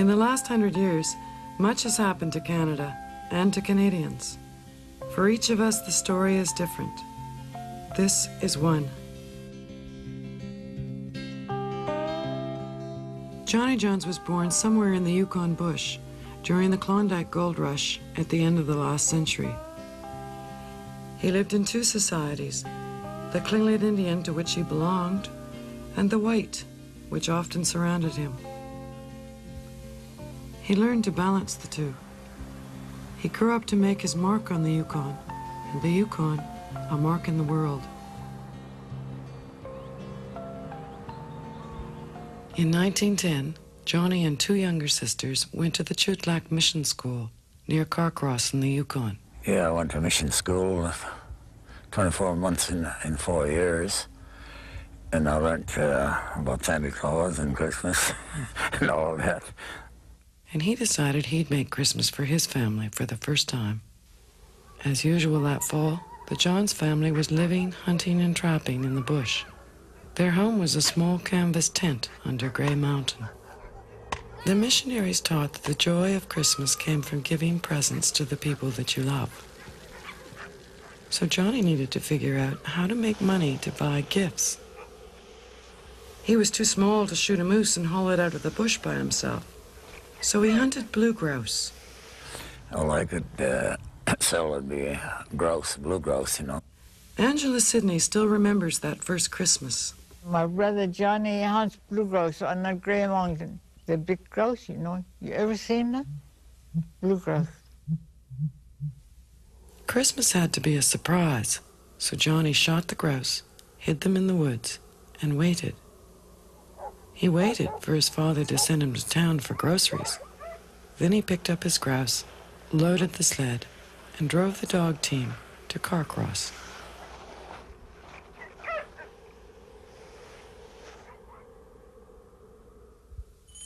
In the last hundred years, much has happened to Canada and to Canadians. For each of us, the story is different. This is one. Johnny Johns was born somewhere in the Yukon bush during the Klondike Gold Rush at the end of the last century. He lived in two societies the Tlingit Indian to which he belonged, and the white, which often surrounded him. He learned to balance the two. He grew up to make his mark on the Yukon, and the Yukon a mark in the world. In 1910, Johnny and two younger sisters went to the Chutlak Mission School near Carcross in the Yukon. Yeah, I went to mission school, 24 months in, in four years. And I learned uh, about Santa Claus and Christmas and all that. And he decided he'd make Christmas for his family for the first time. As usual that fall, the Johns family was living, hunting, and trapping in the bush. Their home was a small canvas tent under Grey Mountain. The missionaries taught that the joy of Christmas came from giving presents to the people that you love. So Johnny needed to figure out how to make money to buy gifts. He was too small to shoot a moose and haul it out of the bush by himself. So he hunted blue grouse. All I could uh, sell would be grouse, blue grouse, you know. Angela Sidney still remembers that first Christmas. My brother Johnny hunts blue grouse on that Grey Mountain. The big grouse, you know. You ever seen that? Blue grouse. Christmas had to be a surprise, so Johnny shot the grouse, hid them in the woods, and waited. He waited for his father to send him to town for groceries. Then he picked up his grouse, loaded the sled, and drove the dog team to Carcross.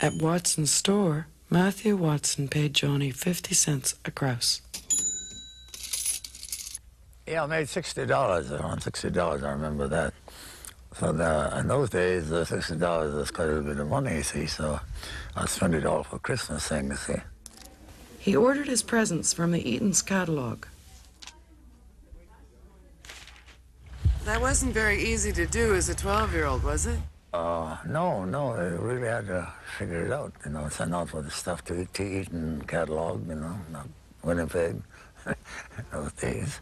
At Watson's store, Matthew Watson paid Johnny 50 cents a grouse. Yeah, I made sixty dollars, uh, around sixty dollars. I remember that. So the, in those days, the sixty dollars was quite a bit of money, you see. So I spent it all for Christmas things, see. He ordered his presents from the Eaton's catalog. That wasn't very easy to do as a 12-year-old, was it? Uh, no, no, I really had to figure it out, you know, send out for the stuff to, to Eaton catalog, you know, not Winnipeg, those days.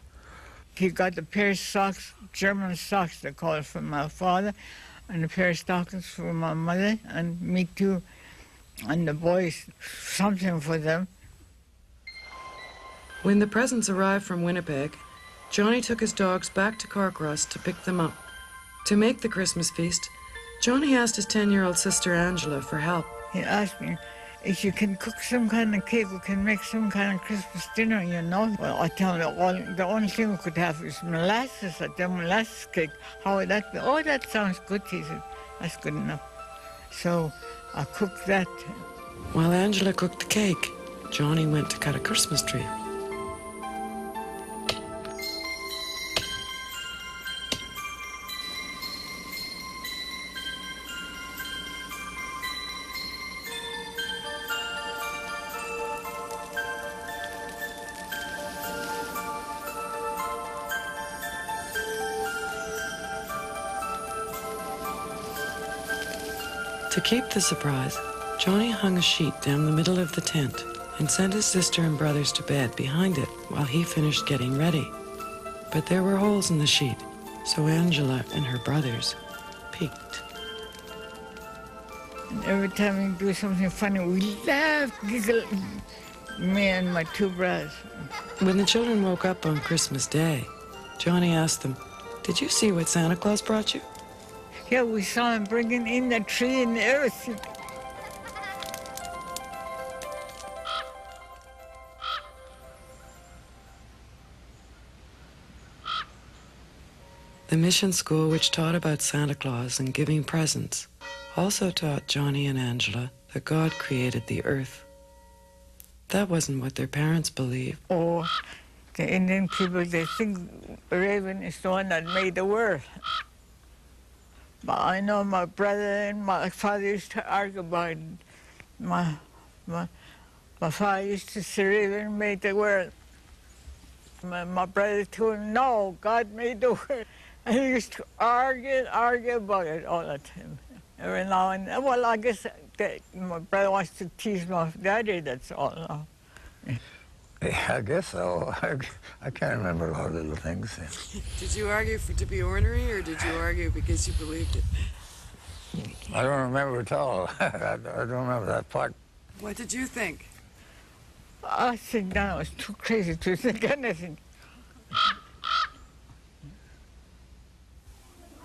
He got a pair of socks, German socks, they call it, from my father, and a pair of stockings for my mother, and me too, and the boys, something for them. When the presents arrived from Winnipeg, Johnny took his dogs back to Carcross to pick them up. To make the Christmas feast, Johnny asked his 10 year old sister Angela for help. He asked me if you can cook some kind of cake, we can make some kind of Christmas dinner, you know. Well, I tell him the only, the only thing we could have is molasses, I tell molasses cake. How would that be? Oh, that sounds good, he said. That's good enough. So I cooked that. While Angela cooked the cake, Johnny went to cut a Christmas tree. Keep the surprise, Johnny hung a sheet down the middle of the tent and sent his sister and brothers to bed behind it while he finished getting ready. But there were holes in the sheet, so Angela and her brothers peeked. And every time we do something funny, we laugh, giggle. Me and my two brothers. When the children woke up on Christmas Day, Johnny asked them, Did you see what Santa Claus brought you? Yeah, we saw him bringing in the tree and everything. The mission school, which taught about Santa Claus and giving presents, also taught Johnny and Angela that God created the earth. That wasn't what their parents believed. Oh, the Indian people, they think Raven is the one that made the world. I know my brother and my father used to argue about. My My, my father used to say, Raven made the world. My, my brother too, no, God made the world. And he used to argue and argue about it all the time. Every now and then, well, I guess that my brother wants to tease my daddy, that's all. now. Yeah, I guess so. I, I can't remember a lot of little things. yeah. Did you argue for to be ornery, or did you argue because you believed it? I don't remember at all. I, I don't remember that part. What did you think? I think that was too crazy to think anything.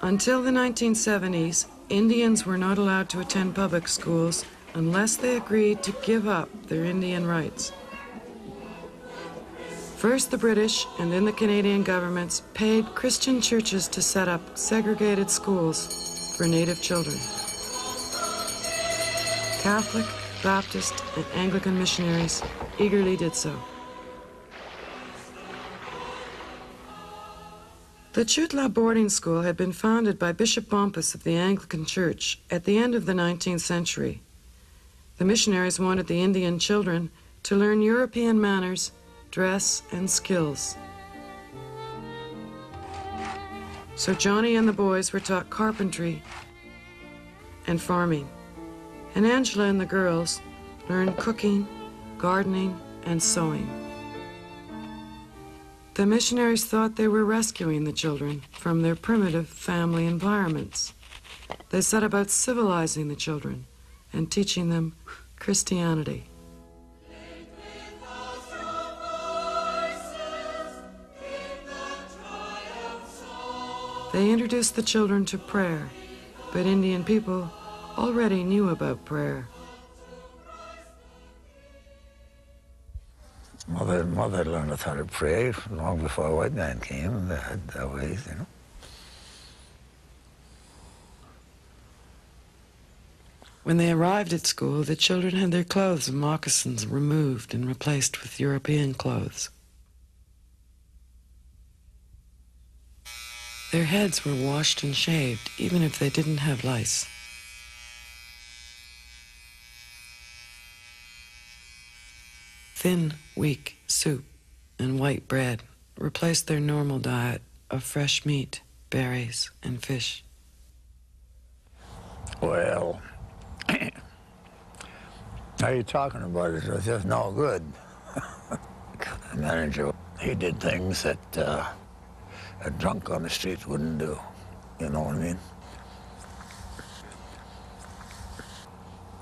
Until the 1970s, Indians were not allowed to attend public schools unless they agreed to give up their Indian rights. First, the British and then the Canadian governments paid Christian churches to set up segregated schools for Native children. Catholic, Baptist, and Anglican missionaries eagerly did so. The Chooutla boarding school had been founded by Bishop Bompas of the Anglican Church at the end of the 19th century. The missionaries wanted the Indian children to learn European manners, dress, and skills. So Johnny and the boys were taught carpentry and farming, and Angela and the girls learned cooking, gardening, and sewing. The missionaries thought they were rescuing the children from their primitive family environments. They set about civilizing the children and teaching them Christianity. They introduced the children to prayer, but Indian people already knew about prayer. Mother, mother learned us how to pray long before white man came. They had their ways, you know. When they arrived at school, the children had their clothes and moccasins removed and replaced with European clothes. Their heads were washed and shaved, even if they didn't have lice. Thin, weak soup and white bread replaced their normal diet of fresh meat, berries, and fish. Well, how you talking about it It's just no good. the manager, he did things that uh, a drunk on the street wouldn't do. You know what I mean?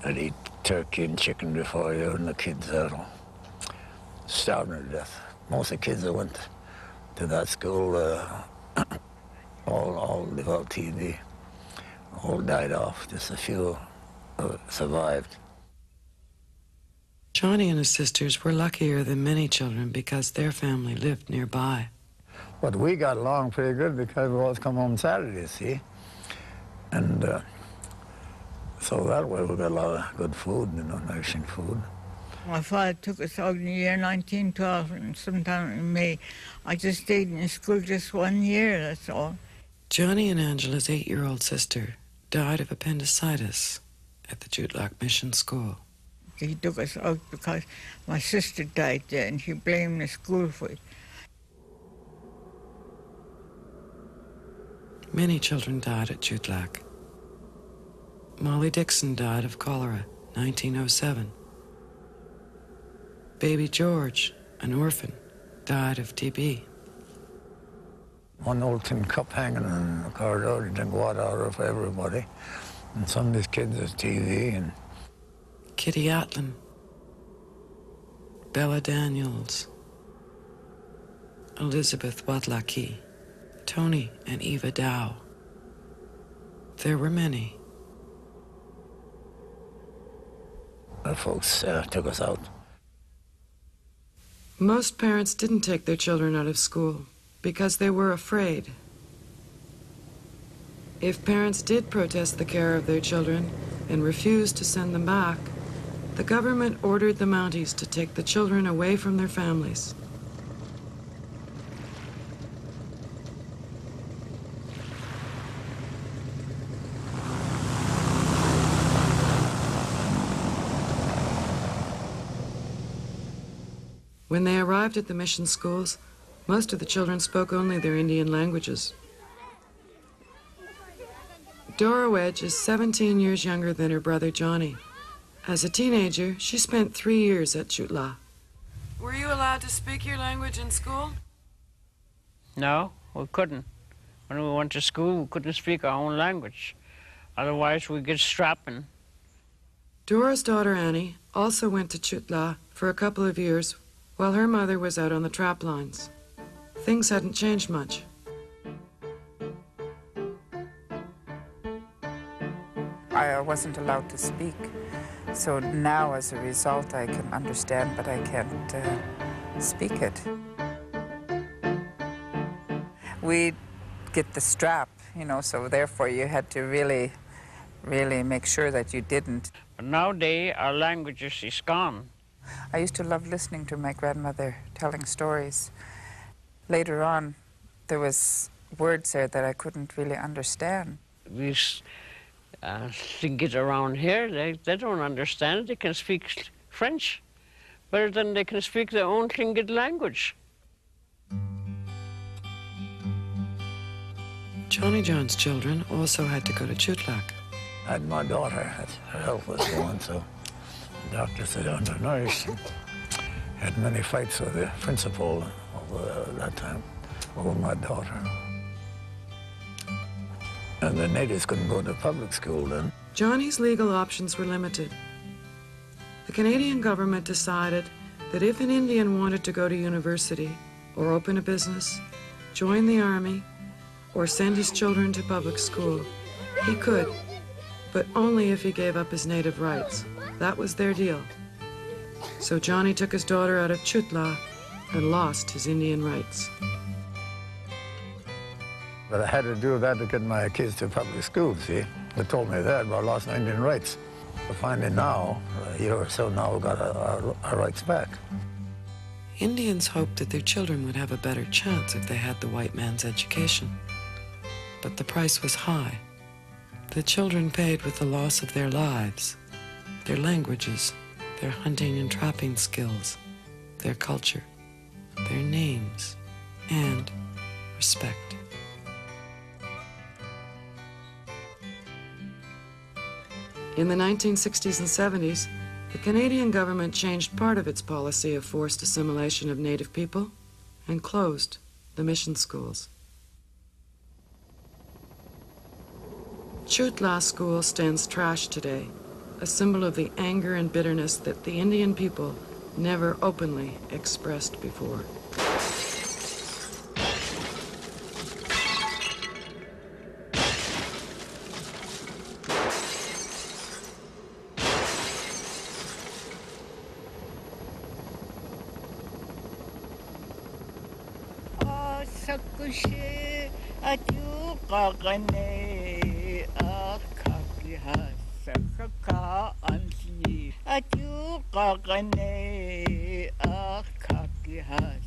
I'd eat turkey and chicken before you, and the kids are starving to death. Most of the kids that went to that school uh, all, all developed TB. All died off. Just a few uh, survived. Johnny and his sisters were luckier than many children because their family lived nearby. But we got along pretty good because we always come home Saturday, see? And uh, so that way we got a lot of good food, you know, nourishing food. My father took us out in the year 1912, and sometime in May. I just stayed in school just one year, that's all. Johnny and Angela's eight year old sister died of appendicitis at the Jutlac Mission School. He took us out because my sister died there, and he blamed the school for it. Many children died at Jutlac. Molly Dixon died of cholera, 1907. Baby George, an orphan, died of TB. One old tin cup hanging in the corridor to drink water out of for everybody. And some of these kids has TB and Kitty Atlin, Bella Daniels, Elizabeth Watlaki, Tony and Eva Dow. There were many. the folks uh, took us out. Most parents didn't take their children out of school because they were afraid. If parents did protest the care of their children and refused to send them back, the government ordered the Mounties to take the children away from their families. When they arrived at the mission schools, most of the children spoke only their Indian languages. Dora Wedge is 17 years younger than her brother Johnny. As a teenager, she spent three years at Chooutla. Were you allowed to speak your language in school? No, we couldn't. When we went to school, we couldn't speak our own language. Otherwise, we'd get strapping. Dora's daughter Annie also went to Chooutla for a couple of years while her mother was out on the trap lines. Things hadn't changed much. I wasn't allowed to speak. So now, as a result, I can understand, but I can't uh, speak it. We get the strap, you know, so therefore you had to really, really make sure that you didn't. But nowadays, our language is gone. I used to love listening to my grandmother telling stories. Later on, there was words there that I couldn't really understand. These uh, get around here, they, they don't understand it. They can speak French better than they can speak their own Tlingit language. Johnny Johns' children also had to go to Chutlak. I had my daughter, her health was going, so the doctor said oh, undernourished. Had many fights with the principal over that time, over my daughter. And the natives couldn't go to public school then. Johnny's legal options were limited. The Canadian government decided that if an Indian wanted to go to university or open a business, join the army, or send his children to public school. He could, but only if he gave up his native rights. That was their deal. So Johnny took his daughter out of Chooutla and lost his Indian rights. But I had to do that to get my kids to public school, see? They told me that, but I lost my Indian rights. But finally now, a year or so now, we got our, our, our rights back. Indians hoped that their children would have a better chance if they had the white man's education but the price was high. The children paid with the loss of their lives, their languages, their hunting and trapping skills, their culture, their names, and respect. In the 1960s and 70s, the Canadian government changed part of its policy of forced assimilation of Native people and closed the mission schools. Chooutla School stands trash today, a symbol of the anger and bitterness that the Indian people never openly expressed before.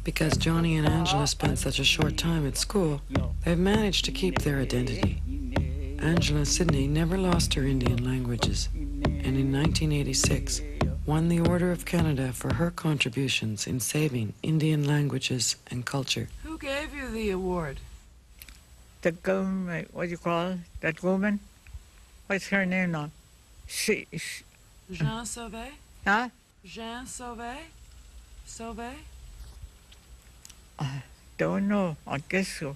Because Johnny and Angela spent such a short time at school, they've managed to keep their identity. Angela Sidney never lost her Indian languages, and in 1986 won the Order of Canada for her contributions in saving Indian languages and culture. Who gave you the award? The government, what do you call it? That woman? What's her name now? She, she Jean Sauvé? Huh? Jean Sauvé? Sauvé? I don't know. I guess so.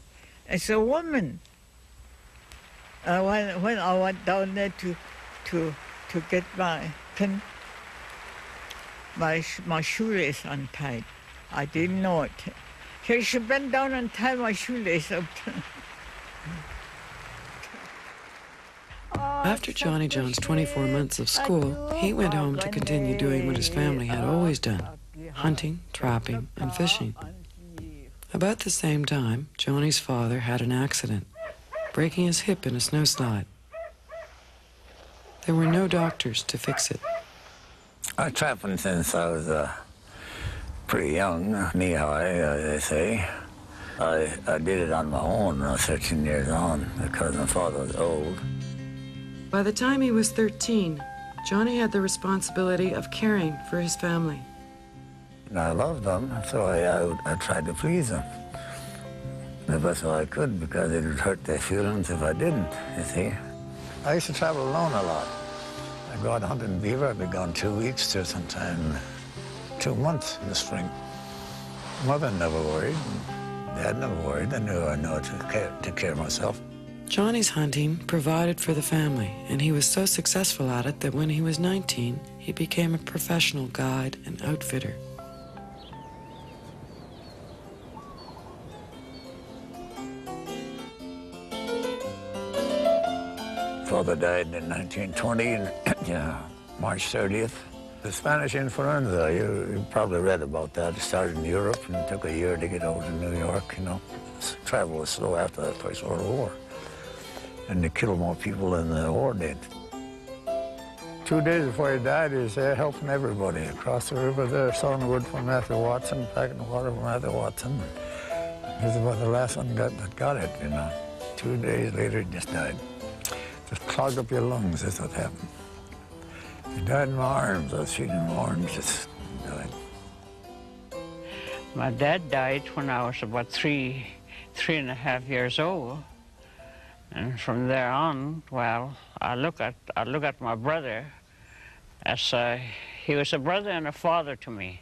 It's a woman. Uh, when, when I went down there to, to, to get my pin, my, my shoelace untied, I didn't know it. So she bent down and tied my shoelace up. After Johnny Johns' 24 months of school, he went home to continue doing what his family had always done hunting, trapping, and fishing. About the same time, Johnny's father had an accident, breaking his hip in a snowslide. There were no doctors to fix it. I trapping since I was uh, pretty young, knee high, uh, they say. I, I did it on my own when I was 13 years on because my father was old. By the time he was 13, Johnny had the responsibility of caring for his family. and I loved them, so I, I, I tried to please them. The best way I could because it would hurt their feelings if I didn't, you see. I used to travel alone a lot. I'd go out hunting beaver, I'd be gone two weeks to sometime two months in the spring. Mother never worried, Dad never worried. I knew I knew to care, take care myself. Johnny's hunting provided for the family, and he was so successful at it that when he was 19, he became a professional guide and outfitter. Father died in 1920, yeah, March 30th. The Spanish influenza, you, you, probably read about that. It started in Europe and it took a year to get over to New York, you know. Travel was slow after the First World War. And they killed more people than the war did. Two days before he died, he was there helping everybody. Across the river there, sawing wood for Matthew Watson, packing water for Matthew Watson. He was about the last one got, that got it, you know. Two days later, he just died. Just clogged up your lungs, that's what happened. He died in my arms. I was in my arms, just died. My dad died when I was about three, three and a half years old. And from there on, well, I look at, I look at my brother as a, he was a brother and a father to me.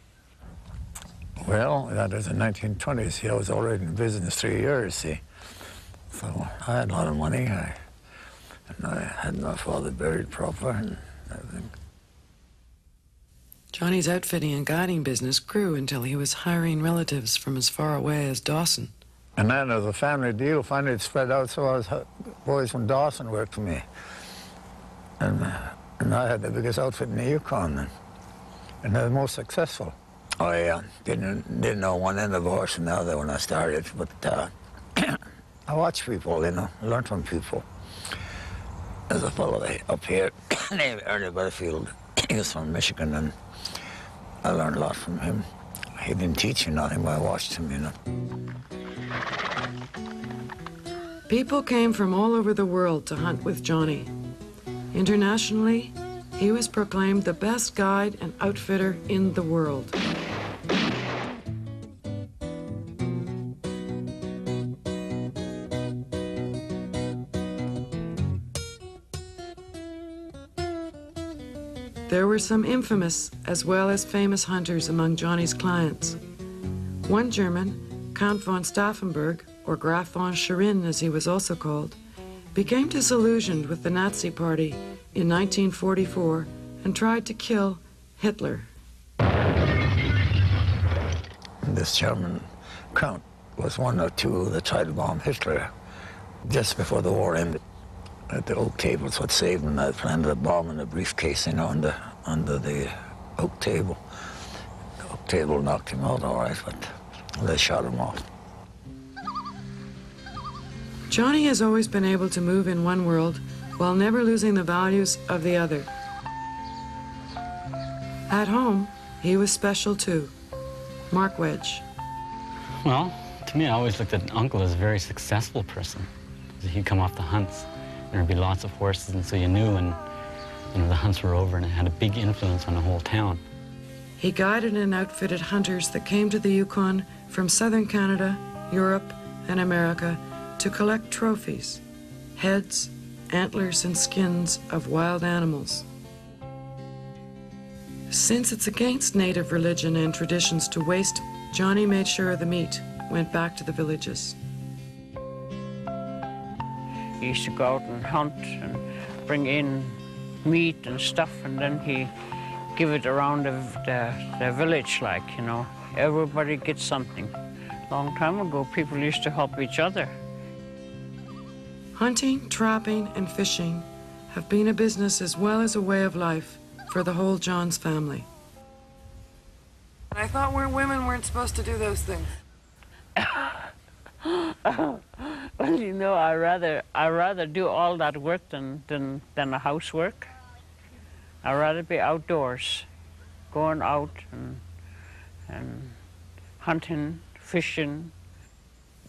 Well, that was in the 1920s. See, I was already in business three years, see. So I had a lot of money. I, and I had my father buried proper and everything. Johnny's outfitting and guiding business grew until he was hiring relatives from as far away as Dawson. And then as a family deal, finally it spread out, so I was, boys from Dawson worked for me. And, and I had the biggest outfit in the Yukon then, and the most successful. I uh, didn't, didn't know one end of a horse from the other when I started, but uh, I watched people, you know, learned from people. There's a fellow up here named Ernie Butterfield. He was from Michigan, and I learned a lot from him. He didn't teach me nothing, but I watched him, you know. People came from all over the world to hunt with Johnny. Internationally, he was proclaimed the best guide and outfitter in the world. There were some infamous as well as famous hunters among Johnny's clients. One German, Count von Stauffenberg, or Graf von Schwerin as he was also called, became disillusioned with the Nazi Party in 1944 and tried to kill Hitler. This German count was one or two that tried to bomb Hitler just before the war ended the oak table. It's what saved him. I planted a bomb in a briefcase, you know, under, under the oak table. The oak table knocked him out all right, but they shot him off. Johnny has always been able to move in one world while never losing the values of the other. At home, he was special too. Mark Wedge. Well, to me, I always looked at Uncle as a very successful person. He'd come off the hunts and There'd be lots of horses, and so you knew when you know, the hunts were over, and it had a big influence on the whole town. He guided and outfitted hunters that came to the Yukon from southern Canada, Europe, and America to collect trophies, heads, antlers, and skins of wild animals. Since it's against native religion and traditions to waste, Johnny made sure the meat went back to the villages. He used to go out and hunt and bring in meat and stuff, and then he give it around the, the, the village, like, you know. Everybody gets something. Long time ago, people used to help each other. Hunting, trapping, and fishing have been a business as well as a way of life for the whole Johns family. I thought we women weren't supposed to do those things. well, you know, I rather I rather do all that work than than than the housework. I rather be outdoors, going out and and hunting, fishing.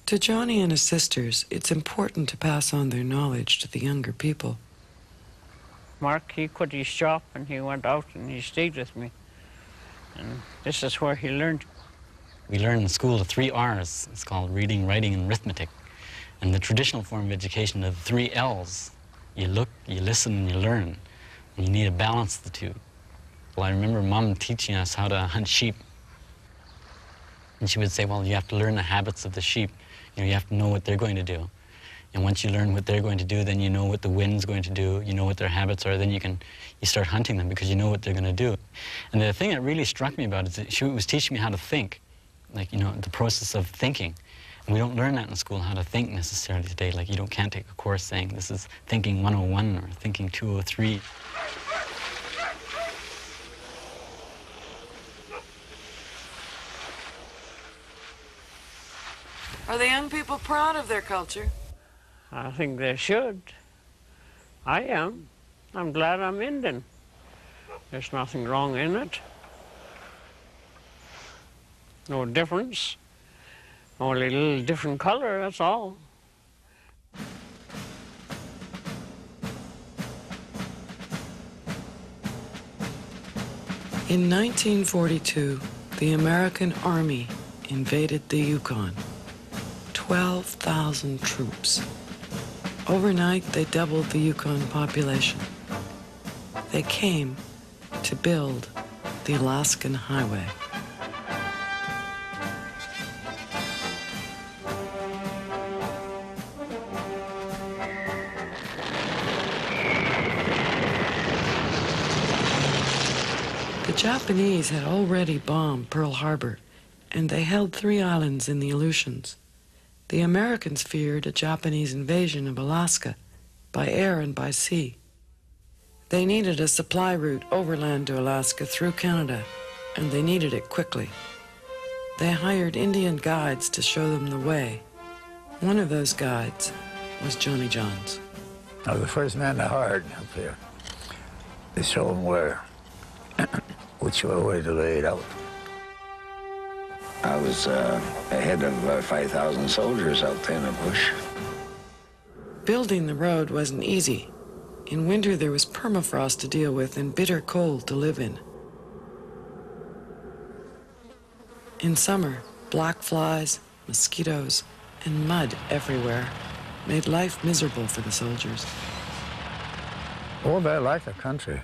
To Johnny and his sisters, it's important to pass on their knowledge to the younger people. Mark, he quit his shop and he went out and he stayed with me. And this is where he learned. We learn in school the three R's. It's called reading, writing, and arithmetic. And the traditional form of education are the three L's. You look, you listen, and you learn. You need to balance the two. Well, I remember mom teaching us how to hunt sheep. And she would say, well, you have to learn the habits of the sheep. You know, you have to know what they're going to do. And once you learn what they're going to do, then you know what the wind's going to do, you know what their habits are, then you can you start hunting them because you know what they're going to do. And the thing that really struck me about it is that she was teaching me how to think, like, you know, the process of thinking. And we don't learn that in school, how to think necessarily today. Like, you don't, can't take a course saying this is thinking 101 or thinking 203. Are the young people proud of their culture? I think they should. I am. I'm glad I'm Indian. There's nothing wrong in it. No difference. Only a little different color, that's all. In 1942, the American Army invaded the Yukon. 12,000 troops. Overnight, they doubled the Yukon population. They came to build the Alaskan Highway. The Japanese had already bombed Pearl Harbor, and they held three islands in the Aleutians. The Americans feared a Japanese invasion of Alaska by air and by sea. They needed a supply route overland to Alaska through Canada, and they needed it quickly. They hired Indian guides to show them the way. One of those guides was Johnny Johns. I was the first man to hired up there They showed them where, which way to lay it out. I was uh, ahead of about 5,000 soldiers out there in the bush. Building the road wasn't easy. In winter, there was permafrost to deal with and bitter cold to live in. In summer, black flies, mosquitoes, and mud everywhere made life miserable for the soldiers. Oh, they liked the country.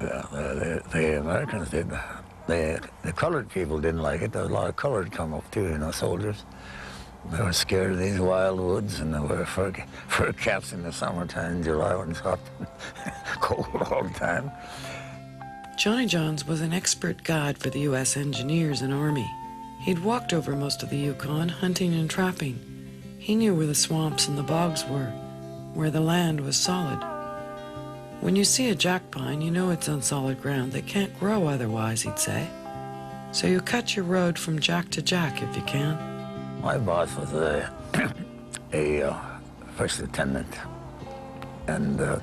Yeah, the, the, the Americans did. The, the colored people didn't like it. There was a lot of colored come up too, you know, soldiers. They were scared of these wild woods and they were fur, fur caps in the summertime, July when it's hot, cold all the time. Johnny Johns was an expert guide for the U.S. engineers and Army. He'd walked over most of the Yukon hunting and trapping. He knew where the swamps and the bogs were, where the land was solid. When you see a jack pine, you know it's on solid ground. They can't grow otherwise, he'd say. So you cut your road from jack to jack if you can. My boss was a, a uh, first lieutenant, and uh,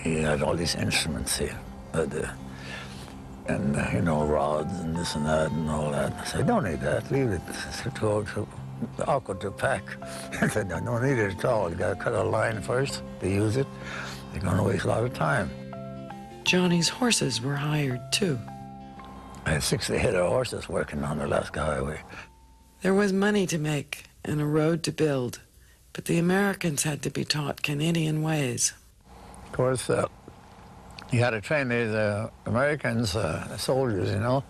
he had all these instruments here. Uh, and, uh, you know, rods and this and that and all that. I said, don't need that, leave it. to go to awkward to pack. I said, I don't need it at all. You got to cut a line first to use it. You're going to waste a lot of time. Johnny's horses were hired too. I had 60 head of horses working on the Alaska Highway. There was money to make and a road to build, but the Americans had to be taught Canadian ways. Of course, uh, you had to train these uh, Americans, uh, soldiers, you know.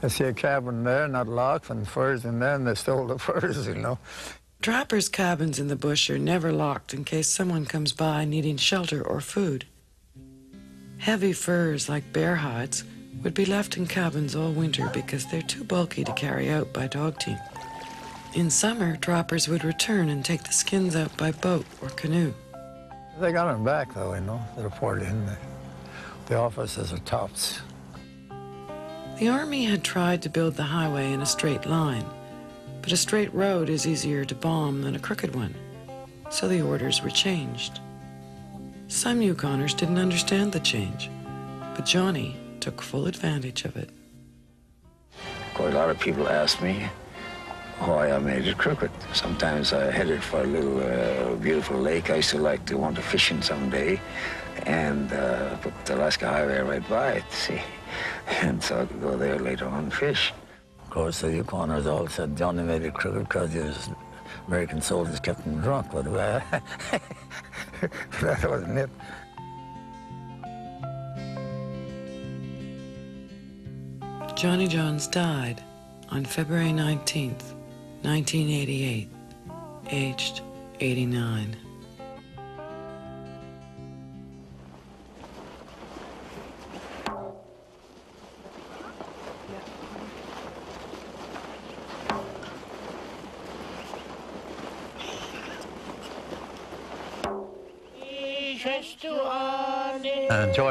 They see a cabin there, not locked, and furs in there, and they stole the furs, you know. Trappers' cabins in the bush are never locked in case someone comes by needing shelter or food. Heavy furs like bear hides would be left in cabins all winter because they're too bulky to carry out by dog team. In summer, trappers would return and take the skins out by boat or canoe. They got them back, though, you know. They reported in. The, the officers are tops. The Army had tried to build the highway in a straight line, but a straight road is easier to bomb than a crooked one, so the orders were changed. Some Yukoners didn't understand the change, but Johnny took full advantage of it. Course, a lot of people ask me why I made it crooked. Sometimes I headed for a little uh, beautiful lake I used to like to want to fish in someday, and uh, put the Alaska Highway right by it, see. and so I could go there later on and fish. Course, the Yukoners all said Johnny made it crooked because his American soldiers kept him drunk, but that wasn't it. Johnny Johns died on February 19th, 1988, aged 89.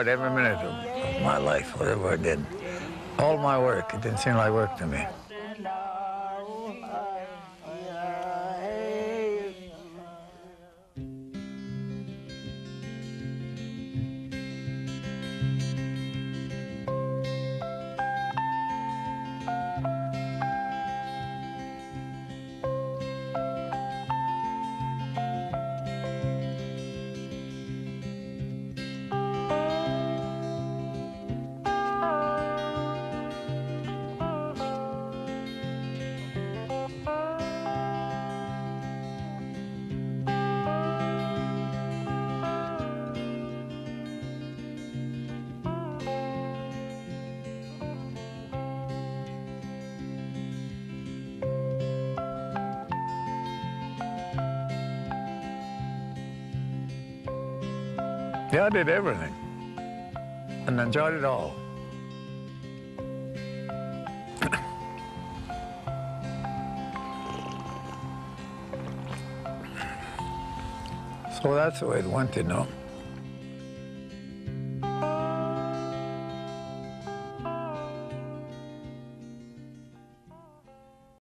Enjoyed every minute of my life, whatever I did. All my work, it didn't seem like work to me. Yeah, I did everything and enjoyed it all. so that's the way it went, you know.